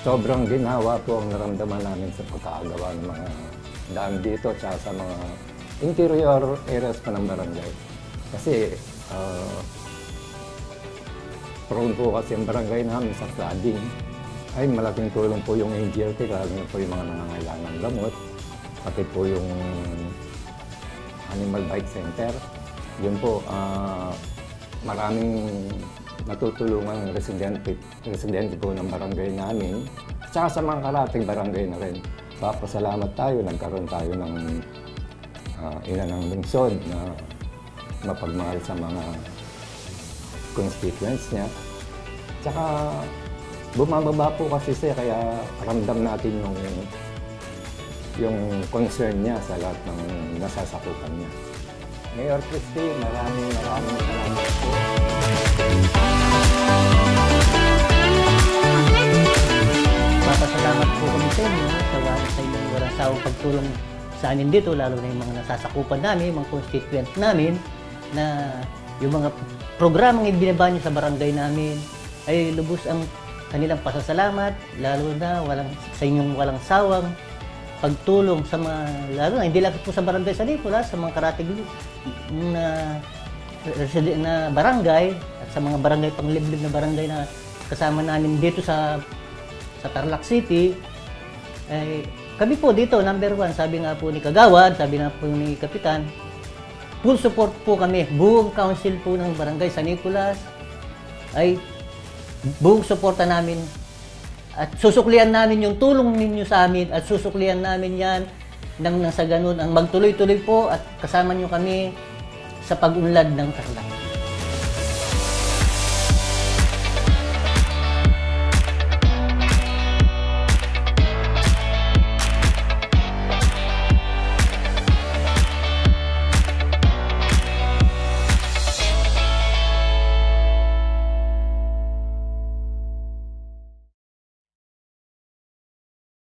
sobrang ginawa po ang naramdaman namin sa pagkakagawa ng mga daan dito tsaka sa mga interior areas pa ng barangay. Kasi ah, prone po kasi ang barangay namin sa flooding. Ay malaking tulong po yung AGLT, lalo na po yung mga nangangailangan ng gamot. Pati po yung Animal Bike Center. Yun po, ah, maraming natutulungan ng residente, residente po ng barangay namin. Tsaka sa mga karating barangay na rin. Papasalamat tayo, nagkaroon tayo ng ah, ina ng lungsod na mapagmahal sa mga constituents niya. Tsaka bumababa po kasi siya kaya ramdam natin yung yung concern niya sa lahat ng nasasakupan niya. Mayor Christie, maraming maraming salamat po kami sa inyo sa, sa inyong walang sawang pagtulong sa amin dito, lalo na yung mga nasasakupan namin, mga constituents namin, na yung mga programang ibinaba niyo sa barangay namin ay lubos ang kanilang pasasalamat, lalo na walang, sa inyong walang sawang pagtulong sa mga, lalo na, hindi lang po sa barangay sa Nicolas, sa mga karatig na na barangay at sa mga barangay pangliblib na barangay na kasama namin dito sa sa Tarlac City, ay kami po dito, number one, sabi nga po ni Kagawad, sabi nga po ni Kapitan, full support po kami, buong council po ng barangay San Nicolas, ay buong suporta namin at susuklian namin yung tulong ninyo sa amin at susuklian namin yan nang nasa ganun ang magtuloy-tuloy po at kasama nyo kami sa pag-unlad ng Tarlac.